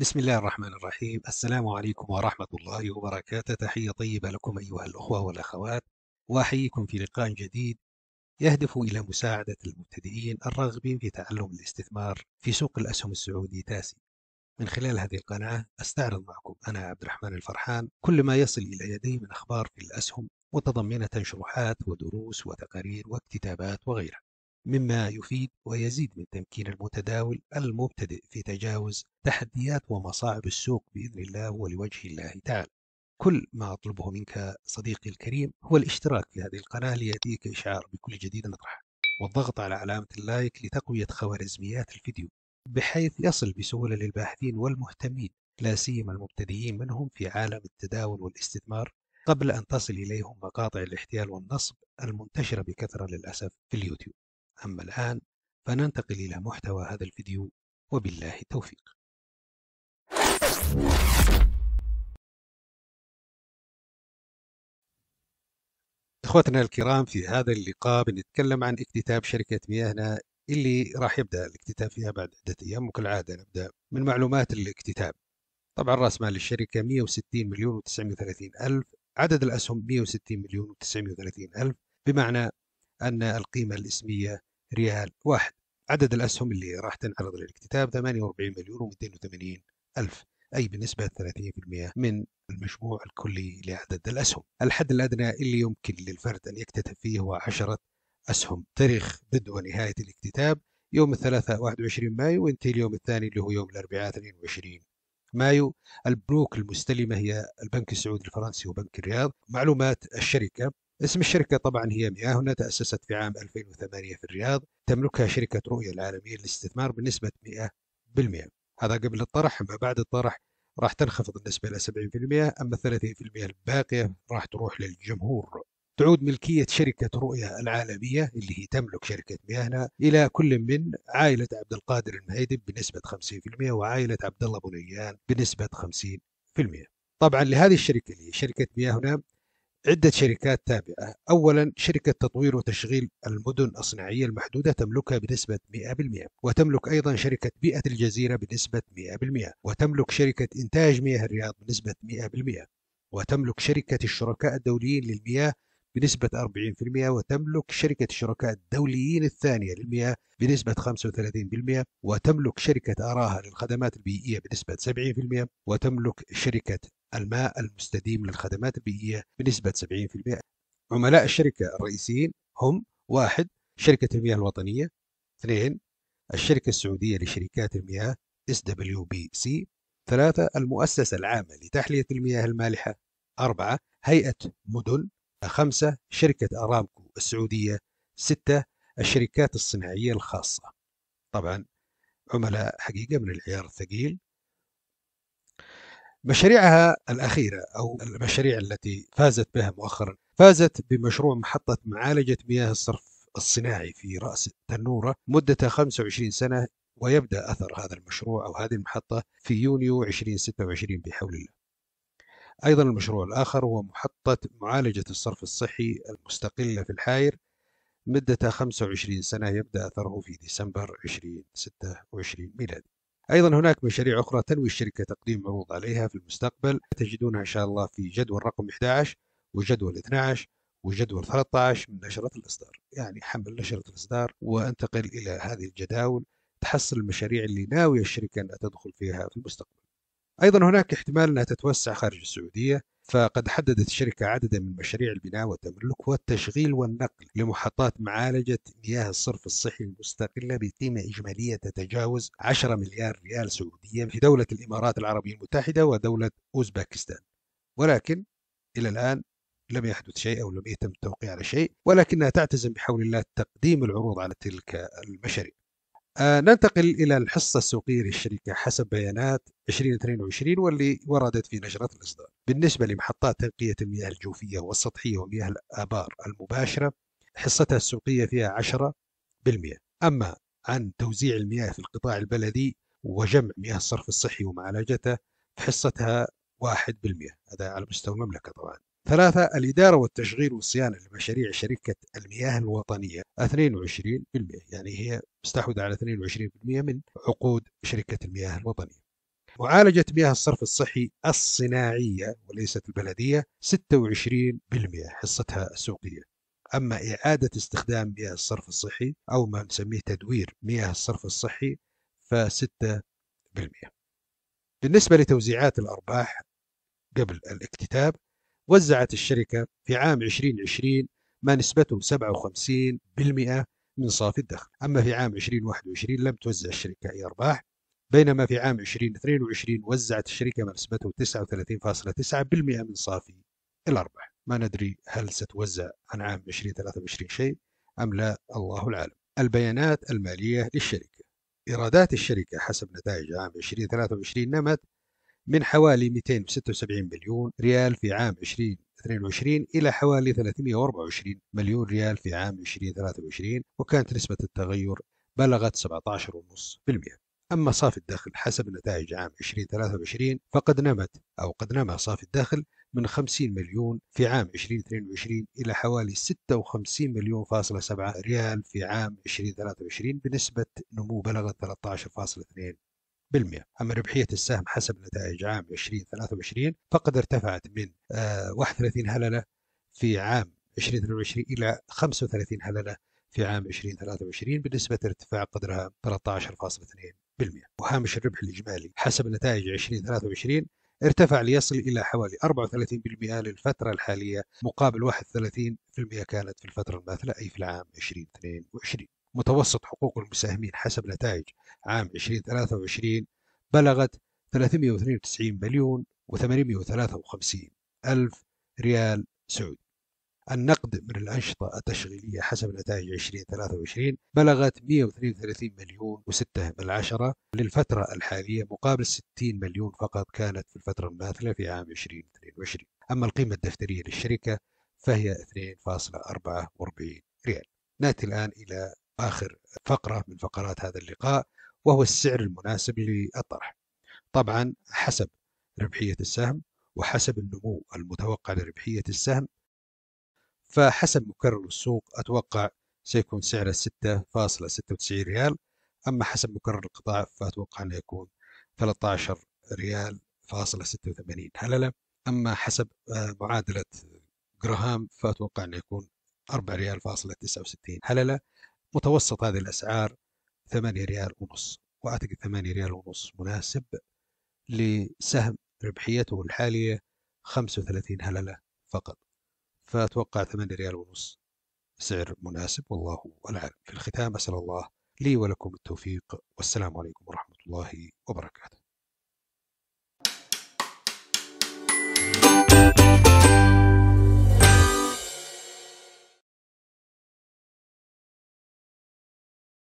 بسم الله الرحمن الرحيم. السلام عليكم ورحمة الله وبركاته. تحية طيبة لكم أيها الأخوة والأخوات. وأحييكم في لقاء جديد يهدف إلى مساعدة المبتدئين الراغبين في تعلم الاستثمار في سوق الأسهم السعودي. تاسي من خلال هذه القناة أستعرض معكم أنا عبد الرحمن الفرحان. كل ما يصل إلى يدي من أخبار في الأسهم متضمنة شروحات ودروس وتقارير واكتتابات وغيرها. مما يفيد ويزيد من تمكين المتداول المبتدئ في تجاوز تحديات ومصاعب السوق بإذن الله ولوجه الله تعالى. كل ما أطلبه منك صديقي الكريم هو الاشتراك في هذه القناة ليأتيك إشعار بكل جديد نطرحه والضغط على علامة اللايك لتقوية خوارزميات الفيديو بحيث يصل بسهولة للباحثين والمهتمين لا سيما المبتدئين منهم في عالم التداول والاستثمار قبل أن تصل إليهم مقاطع الاحتيال والنصب المنتشرة بكثرة للأسف في اليوتيوب. أما الآن فننتقل إلى محتوى هذا الفيديو وبالله التوفيق. إخوتنا الكرام في هذا اللقاء بنتكلم عن اكتتاب شركة مياهنا اللي راح يبدأ الاكتتاب فيها بعد عدة أيام وكالعادة نبدأ من معلومات الاكتتاب. طبعا رأس مال الشركة 160 مليون و930 ألف عدد الأسهم 160 مليون و930 ألف بمعنى أن القيمة الإسمية ريال واحد. عدد الأسهم اللي راح تنعرض للاكتتاب 48 مليون و280 ألف أي بنسبة 30% من المجموع الكلي لعدد الأسهم. الحد الأدنى اللي يمكن للفرد أن يكتتب فيه هو 10 أسهم. تاريخ بدء ونهاية الاكتتاب يوم الثلاثاء 21 مايو وينتهي اليوم الثاني اللي هو يوم الأربعاء 22 مايو. البنوك المستلمة هي البنك السعودي الفرنسي وبنك الرياض. معلومات الشركة اسم الشركة طبعا هي مياهنا تأسست في عام 2008 في الرياض تملكها شركة رؤية العالمية للاستثمار بنسبة 100% هذا قبل الطرح أما بعد الطرح راح تنخفض النسبة إلى 70% أما 30% الباقية راح تروح للجمهور. تعود ملكية شركة رؤية العالمية اللي هي تملك شركة مياهنا إلى كل من عائلة عبد القادر المهيدب بنسبة 50% وعائلة عبد الله بنيان بنسبة 50% طبعا لهذه الشركة اللي هي شركة مياهنا عدة شركات تابعة. أولا شركة تطوير وتشغيل المدن الصناعية المحدودة تملكها بنسبة 100% وتملك أيضا شركة بيئة الجزيرة بنسبة 100% وتملك شركة إنتاج مياه الرياض بنسبة 100% وتملك شركة الشركاء الدوليين للمياه بنسبة 40% وتملك شركة الشركاء الدوليين الثانية للمياه بنسبة 35% وتملك شركة أراها للخدمات البيئية بنسبة 70% وتملك شركة الماء المستديم للخدمات البيئية بنسبة 70% عملاء الشركة الرئيسيين هم واحد شركة المياه الوطنية اثنين الشركة السعودية لشركات المياه SWBC ثلاثة المؤسسة العامة لتحلية المياه المالحة أربعة هيئة مدن خمسة شركة أرامكو السعودية ستة الشركات الصناعية الخاصة. طبعا عملاء حقيقة من العيار الثقيل مشاريعها الأخيرة أو المشاريع التي فازت بها مؤخرا فازت بمشروع محطة معالجة مياه الصرف الصناعي في رأس تنورة مدة 25 سنة ويبدأ أثر هذا المشروع أو هذه المحطة في يونيو 2026 بحول الله. أيضا المشروع الآخر هو محطة معالجة الصرف الصحي المستقلة في الحاير مدة 25 سنة يبدأ أثره في ديسمبر 2026 ميلادي. أيضا هناك مشاريع أخرى تنوي الشركة تقديم عروض عليها في المستقبل تجدونها إن شاء الله في جدول رقم 11 وجدول 12 وجدول 13 من نشرة الإصدار. يعني حمل نشرة الإصدار وأنتقل إلى هذه الجداول تحصل المشاريع اللي ناوية الشركة أن تدخل فيها في المستقبل. أيضا هناك احتمال أنها تتوسع خارج السعودية فقد حددت الشركة عددا من مشاريع البناء والتملك والتشغيل والنقل لمحطات معالجة مياه الصرف الصحي المستقلة بقيمة إجمالية تتجاوز 10 مليار ريال سعودية في دولة الإمارات العربية المتحدة ودولة أوزباكستان ولكن إلى الآن لم يحدث شيء أو لم يتم التوقيع على شيء ولكنها تعتزم بحول الله تقديم العروض على تلك المشاريع. آه ننتقل إلى الحصة السوقية للشركة حسب بيانات 2022 واللي وردت في نشرة الإصدار. بالنسبة لمحطات تنقية المياه الجوفية والسطحية ومياه الآبار المباشرة حصتها السوقية فيها 10% أما عن توزيع المياه في القطاع البلدي وجمع مياه الصرف الصحي ومعالجته فحصتها 1% هذا على مستوى المملكة طبعا. ثلاثة الإدارة والتشغيل والصيانة لمشاريع شركة المياه الوطنية 22% يعني هي مستحوذة على 22% من عقود شركة المياه الوطنية. معالجة مياه الصرف الصحي الصناعية وليست البلدية 26% حصتها السوقية. أما إعادة استخدام مياه الصرف الصحي أو ما نسميه تدوير مياه الصرف الصحي ف 6% بالنسبة لتوزيعات الأرباح قبل الاكتتاب وزعت الشركة في عام 2020 ما نسبته 57% من صافي الدخل. أما في عام 2021 لم توزع الشركة أي أرباح بينما في عام 2022 وزعت الشركة ما نسبته 39.9% من صافي الأرباح. ما ندري هل ستوزع عن عام 2023 شيء أم لا الله العالم. البيانات المالية للشركة. إيرادات الشركة حسب نتائج عام 2023 نمت من حوالي 276 مليون ريال في عام 2022 إلى حوالي 324 مليون ريال في عام 2023 وكانت نسبة التغير بلغت 17.5% أما صافي الدخل حسب نتائج عام 2023 فقد نمت أو قد نما صافي الدخل من 50 مليون في عام 2022 إلى حوالي 56 مليون فاصلة 7 ريال في عام 2023 بنسبة نمو بلغت 13.2% أما ربحية السهم حسب نتائج عام 2023 فقد ارتفعت من 31 هللة في عام 2022 إلى 35 هللة في عام 2023 بنسبة ارتفاع قدرها 13.2% وهامش الربح الإجمالي حسب نتائج 2023 ارتفع ليصل إلى حوالي 34% للفترة الحالية مقابل 31% كانت في الفترة الماثلة أي في العام 2022 متوسط حقوق المساهمين حسب نتائج عام 2023 بلغت 392 مليون و853 ألف ريال سعودي. النقد من الأنشطة التشغيلية حسب نتائج 2023 بلغت 132 مليون و6 من عشرة. للفترة الحالية مقابل 60 مليون فقط كانت في الفترة الماثلة في عام 2022 أما القيمة الدفترية للشركة فهي 2.44 ريال. نأتي الآن إلى آخر فقرة من فقرات هذا اللقاء وهو السعر المناسب للطرح. طبعا حسب ربحية السهم وحسب النمو المتوقع لربحية السهم فحسب مكرر السوق أتوقع سيكون سعره 6.96 ريال أما حسب مكرر القطاع فأتوقع أنه يكون 13 ريال فاصلة 86 هللة. أما حسب آه، معادلة جراهام فأتوقع أنه يكون 4 ريال فاصلة 69 هللة. متوسط هذه الأسعار 8 ريال ونص وأعتقد 8 ريال ونص مناسب لسهم ربحيته الحالية 35 هللة فقط. فأتوقع 8 ريال ونص سعر مناسب والله أعلم في الختام أسأل الله لي ولكم التوفيق والسلام عليكم ورحمة الله وبركاته.